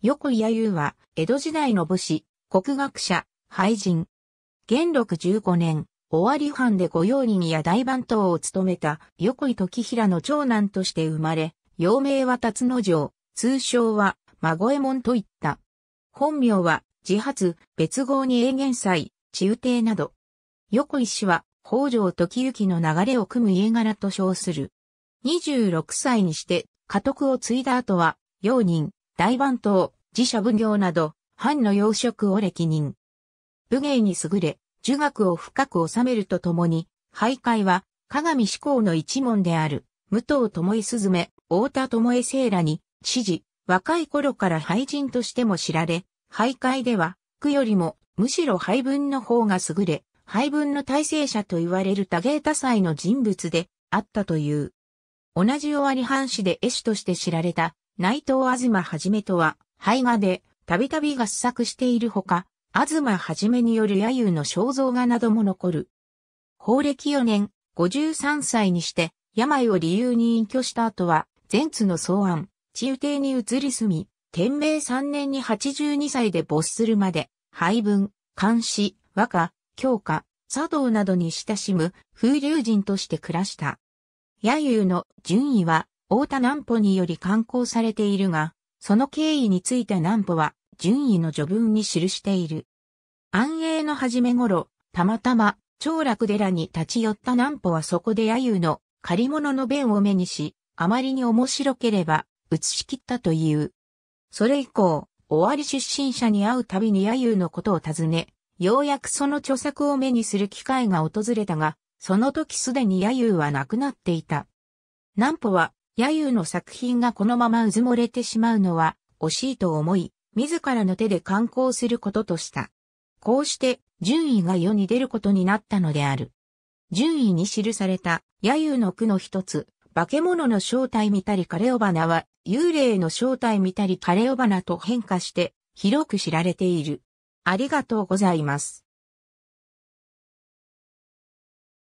横井弥生は、江戸時代の武士、国学者、俳人。元禄15年、尾張藩で御用人や大番頭を務めた横井時平の長男として生まれ、幼名は辰野城、通称は孫右衛門といった。本名は自発、別号に永元祭、中帝など。横井氏は北条時行の流れを組む家柄と称する。26歳にして家督を継いだ後は、用人、大番頭、自社奉行など、藩の要職を歴任。武芸に優れ、儒学を深く収めるとともに、徘徊は、鏡志向の一門である、武藤智恵鈴め、大田智恵聖らに、指示、若い頃から俳人としても知られ、徘徊では、句よりも、むしろ配分の方が優れ、配分の体制者と言われる多芸多彩の人物であったという。同じ終わり藩士で絵師として知られた内藤東はじめとは、絵画でたびたび合作しているほか、東はじめによる揶揄の肖像画なども残る。法暦4年、53歳にして、病を理由に隠居した後は、前津の草案、中帝に移り住み、天明3年に82歳で没するまで、配分、監視、和歌、教科、茶道などに親しむ風流人として暮らした。揶揄の順位は太田南穂により刊行されているが、その経緯について南穂は、順位の序文に記している。安永の初め頃、たまたま、長楽寺に立ち寄った南穂はそこで揶揄の借り物の弁を目にし、あまりに面白ければ、映し切ったという。それ以降、終わり出身者に会うたびに揶揄のことを尋ね、ようやくその著作を目にする機会が訪れたが、その時すでに揶揄はなくなっていた。南穂は揶揄の作品がこのままうずもれてしまうのは惜しいと思い、自らの手で刊行することとした。こうして順位が世に出ることになったのである。順位に記された揶揄の句の一つ、化け物の正体見たり枯れ尾花は幽霊の正体見たり枯れ尾花と変化して広く知られている。ありがとうございます。